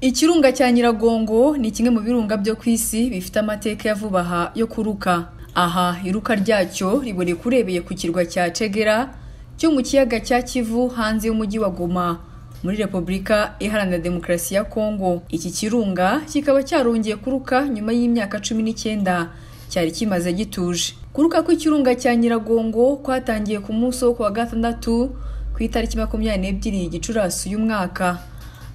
Ikirunga cya Nyiragongo ni kimwe mu birunga byo ku isi bifite amateka ya vuba aha yo kuruka. Aha iruka ryacyo riboneka urebeye ku kirwa cya Cegera cyo mu kiyaga cya Kivu hanze y'umujyi wa Goma muri Repubulika Iharanira Demokarasi ya Kongo. Iki kirunga kikaba cyarongeye kuruka nyuma y'imyaka cumi n'icyenda cyari kimaze gituje. Kuruka kw'ikirunga cya Nyiragongo kwatangiye ku munsi wo kuwa gatandatu ku itariki makumyabiri n'ebyiri Gicurasi uyu mwaka.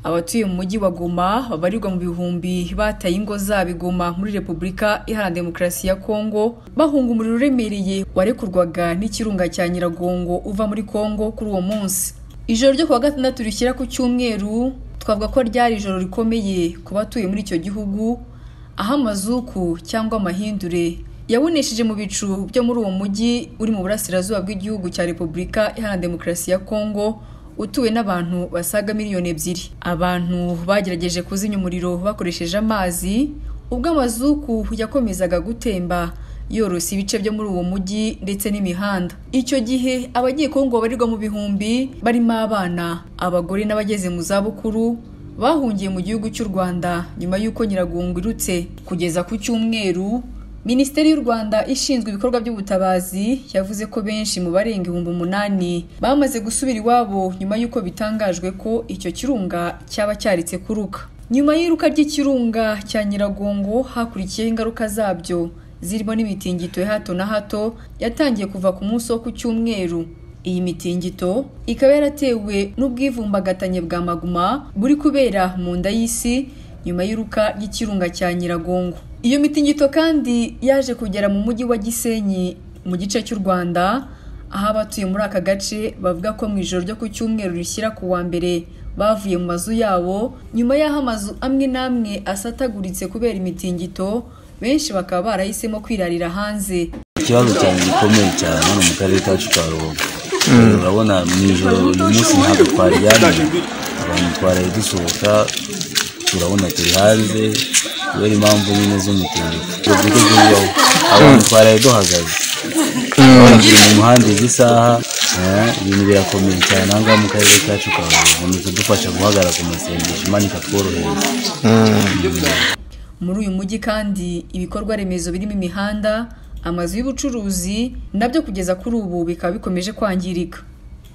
Abatuye mu mujyi wa Goma babarirwa mu bihumbi bataye ingo zabo i Goma muri Repubulika Iharanira Demokarasi ya Kongo bahunga umuriro uremereye warekurwaga n'ikirunga cya Nyiragongo uva muri Kongo kuri uwo munsi. Ijoro ryo kuwa gatandatu rishyira ku cyumweru twavuga ko ryari ijoro rikomeye ku batuye muri icyo gihugu aho amazuku cyangwa amahindure yabonesheje mu bicu byo muri uwo mujyi uri mu burasirazuba bw'igihugu cya Repubulika Iharanira Demokarasi ya Kongo utuwe n'abantu basaga miliyoni ebyiri. Abantu bagerageje kuzimya umuriro bakoresheje amazi ubwo amazuku yakomezaga gutemba yorosa ibice byo muri uwo mujyi ndetse n'imihanda. Icyo gihe abagiye Kongo babarirwa mu bihumbi barimo abana, abagore n'abageze mu zabukuru bahungiye mu gihugu cy'u Rwanda nyuma y'uko Nyiragongo irutse. Kugeza ku cyumweru Minisiteri y'u Rwanda ishinzwe ibikorwa by'ubutabazi yavuze ko benshi mu barenga ibihumbi umunani bamaze gusubira iwabo nyuma y'uko bitangajwe ko icyo kirunga cyaba cyaretse kuruka. Nyuma y'iruka ry'ikirunga cya Nyiragongo hakurikiyeho ingaruka zabyo zirimo n'imitingito ya hato na hato yatangiye kuva ku munsi wo ku cyumweru. Iyi mitingito ikaba yaratewe n'ubwivumbagatanye bwa maguma buri kubera mu nda y'isi nyuma y'iruka ry'ikirunga cya Nyiragongo. Iyo mitingito kandi yaje kugera mu mujyi wa Gisenyi mu gice cy'u Rwanda aho abatuye muri aka gace bavuga ko mu ijoro ryo ku cyumweru rishyira ku wa mbere bavuye mu mazu yabo nyuma y'aho amazu amwe n'amwe asataguritse kubera imitingito benshi bakaba barahisemo kwirarira hanze. Ikibazo cyane gikomeye cyane hano mu karere kacu ka Rubavu urabona mu ijoro uyu munsi ntabwo twaryamye abantu twaraye dusohoka turabona turi hanze kubera impamvu nyine z'umutingito uburyo bw'ubaho abantu twaraye duhagaze. Urabona turi mu muhanda izi saha ibintu birakomeye cyane. Aha ngaha mu karere kacu ka Rubavu ni kudufasha guhagarara ku masengesho imana ikatworohereza muri uyu mujyi kandi ibikorwa remezo birimo imihanda amazu y'ubucuruzi na byo kugeza kuri ubu bikaba bikomeje kwangirika.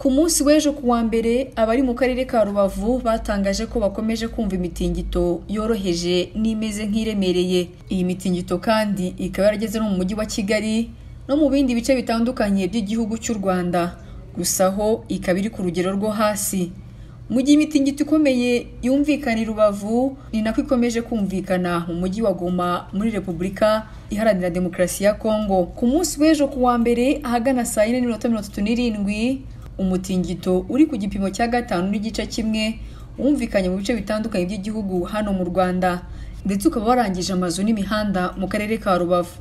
Ku munsi w'ejo ku wa mbere abari mu karere ka rubavu batangaje ko bakomeje kumva imitingito yoroheje n'imeze nk'iremereye. Iyi mitingito kandi ikaba yarageze no mu mujyi wa kigali no mu bindi bice bitandukanye by'igihugu cy'u rwanda. Gusa ho ikaba iri ku rugero rwo hasi. Mu gihe imitingito ikomeye yumvikana i rubavu ni nako ikomeje kumvikana mu mujyi wa goma muri repubulika iharanira demokarasi ya kongo. Ku munsi w'ejo ku wa mbere ahagana saa yine n'iminota mirongo itatu n'irindwi umutingito uri ku gipimo cya gatanu n'igice kimwe wumvikanye mu bice bitandukanye by'igihugu hano mu rwanda ndetse ukaba warangije amazu n'imihanda mu karere ka rubavu.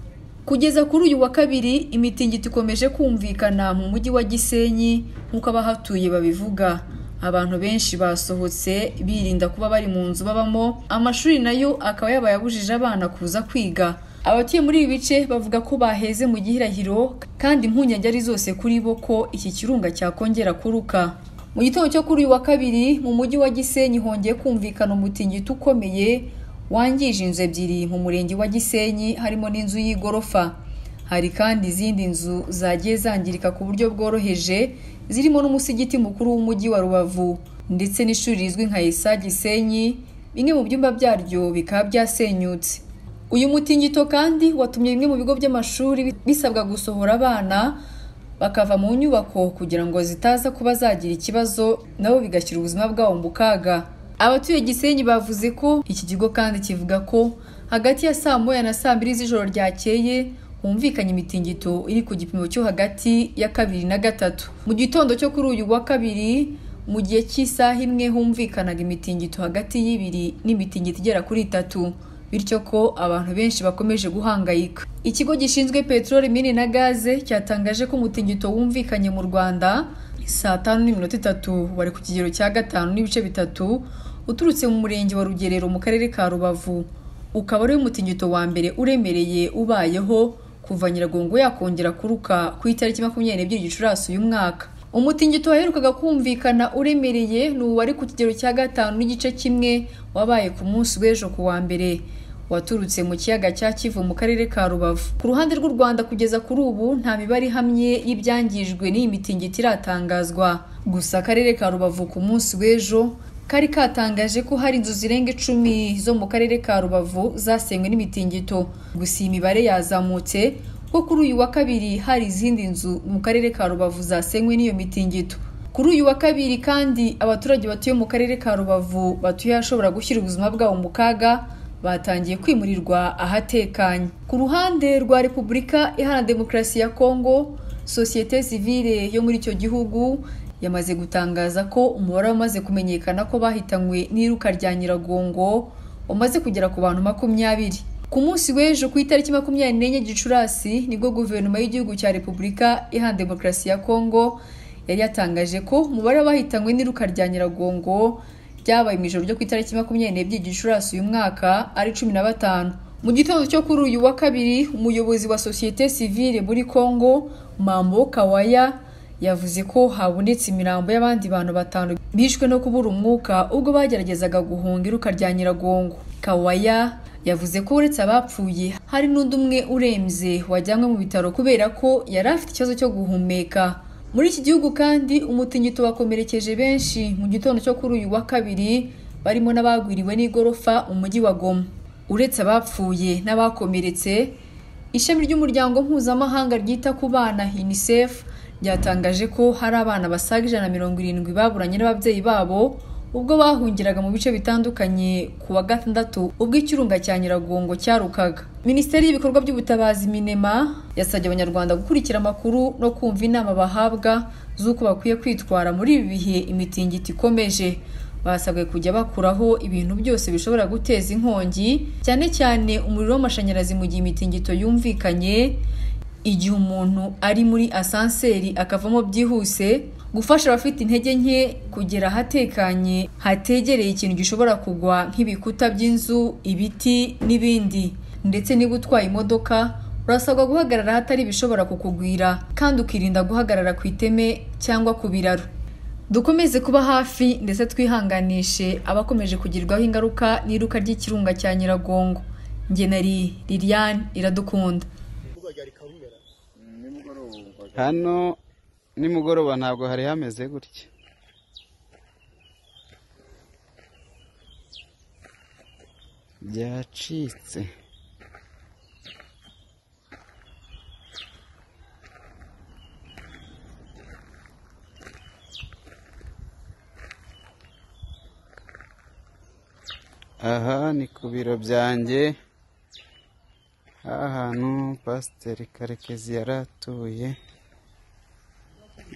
Kugeza kuri uyu wa kabiri imitingito ikomeje kumvikana mu mujyi wa gisenyi nk'uko abahatuye babivuga. Abantu benshi basohotse birinda kuba bari mu nzu babamo amashuri na yo akaba yabaye abujije abana kuza kwiga. Abatuye muri ibi bice bavuga ko baheze mu gihirahiro kandi impungenge ari zose kuri bo ko iki kirunga cyakongera kuruka. Mu gitondo cyo kuri uyu wa kabiri mu mujyi wa gisenyi hongeye kumvikana umutingito ukomeye wangije inzu ebyiri mu murenge wa gisenyi harimo n'inzu y'igorofa. Hari kandi izindi nzu zagiye zangirika ku buryo bworoheje zirimo n'umusigiti mukuru w'umujyi wa rubavu ndetse n'ishuri rizwi nka esa gisenyi bimwe mu byumba byaryo bikaba byasenyutse. Uyu mutingito kandi watumye bimwe mu bigo by'amashuri bisabwa gusohora abana bakava mu nyubako kugira ngo zitaza kuba zagira ikibazo nabo bigashyira ubuzima bwabo mu kaga. Abatuye gisenyi bavuze ko iki kigo kandi kivuga ko hagati ya saa moya na saa mbiri z'ijoro ryakeye humvikanye imitingito iri ku gipimo cyo hagati ya kabiri na gatatu. Mu gitondo cyo kuri uyu wa kabiri mu gihe cy'isaha imwe humvikanaga imitingito hagati y'ibiri n'imitingito igera kuri itatu. Bityo ko abantu benshi bakomeje guhangayika. Ikigo gishinzwe peteroli mine na gaze cyatangaje ko umutingito wumvikanye mu rwanda saa tanu n'iminota itatu wari ku kigero cya gatanu n'ibice bitatu uturutse mu murenge wa rugerero mu karere ka rubavu. Ukaba ari umutingito wa mbere uremereye ubayeho kuva nyiragongo yakongera kuruka ku itariki makumyabiri n'ebyiri gicurasi uyu mwaka. Umutingito waherukaga kumvikana uremereye ni uwari ku kigero cya gatanu n'igice kimwe wabaye ku munsi w'ejo ku wa mbere waturutse mu kiyaga cya kivu mu karere ka rubavu. Ku ruhande rw'u rwanda kugeza kuri ubu nta mibare ihamye y'ibyangijwe n'iyi mitingito iratangazwa. Gusa akarere ka rubavu ku munsi w'ejo kari katangaje ko hari inzu zirenga icumi zo mu karere ka rubavu zasenywe n'imitingito. Gusa iyi mibare yazamutse ko kuri uyu wa kabiri hari izindi nzu mu karere ka rubavu zasenywe n'iyo mitingito. Kuri uyu wa kabiri kandi abaturage batuye mu karere ka rubavu batuye ahashobora gushyira ubuzima bwabo mu kaga batangiye kwimurirwa ahatekanye. Ku ruhande rwa repubulika iharanira demokarasi ya kongo sosiyete sivile yo muri icyo gihugu yamaze gutangaza ko umubare wamaze kumenyekana ko bahitanywe n'iruka rya nyiragongo umaze kugera ku bantu makumyabiri. Ku munsi w'ejo ku itariki makumyabiri n'enye gicurasi ni bwo guverinoma y'igihugu cya repubulika iharanira demokarasi ya kongo yari yatangaje ko umubare w'abahitanywe n'iruka rya nyiragongo ryabaye mu ijoro ryo ku itariki makumyabiri n'ebyiri gicurasi uyu mwaka ari cumi na batanu. Mu gitondo cyo kuri uyu wa kabiri umuyobozi wa sosiyete sivile muri congo mambo kawaya yavuze ko habonetse imirambo y'abandi bantu batanu bishwe no kubura umwuka ubwo bageragezaga guhunga iruka rya nyiragongo. Kawaya yavuze ko uretse abapfuye hari n'undi umwe urembye wajyanywe mu bitaro kubera ko yari afite ikibazo cyo guhumeka. Muri iki gihugu kandi umutingito wakomerekeje benshi. Mu gitondo cyo kuri uyu wa kabiri barimo n'abagwiriwe n'igorofa mu mujyi wa Goma. Uretse abapfuye n'abakomeretse ishami ry'umuryango mpuzamahanga ryita ku bana UNICEF ryatangaje ko hari abana basaga ijana na mirongo irindwi baburanye n'ababyeyi babo ubwo bahungiraga mu bice bitandukanye ku wa gatandatu ubwo ikirunga cya nyiragongo cyarukaga. Minisiteri y'ibikorwa by'ubutabazi minema yasabye abanyarwanda gukurikira amakuru no kumva inama bahabwa z'uko bakwiye kwitwara muri ibi bihe imitingito ikomeje. Basabwe kujya bakuraho ibintu byose bishobora guteza inkongi cyane cyane umuriro w'amashanyarazi mu gihe imitingito yumvikanye. Igihe umuntu ari muri asanseri akavamo byihuse gufasha abafite intege nke kugera ahatekanye hategereye ikintu gishobora kugwa nk'ibikuta by'inzu ibiti n'ibindi. Ndetse niba utwaye imodoka urasabwa guhagarara ahatari ibishobora kukugwira kandi ukirinda guhagarara ku iteme cyangwa ku biraro. Dukomeze kuba hafi ndetse twihanganishe abakomeje kugirwaho ingaruka n'iruka ry'ikirunga cya nyiragongo. Nge nari liliane iradukunda. Hano nimugoroba ntabwo hari hameze gutya. Byacitse. Aha ni ku biro byanjye. Hantu pasiteri karekezi yari atuye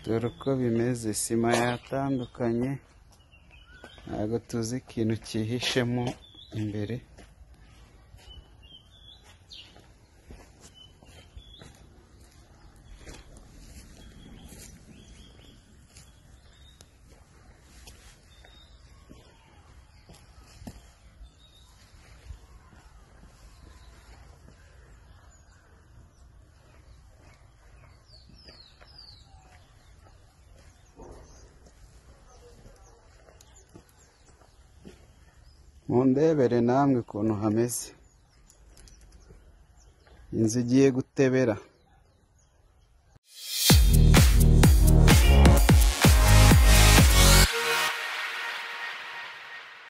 dore uko bimeze sima yatandukanye. Ntabwo tuzi ikintu cyihishemo imbere. Mundebere namwe ukuntu hameze. Inzu igiye gutebera.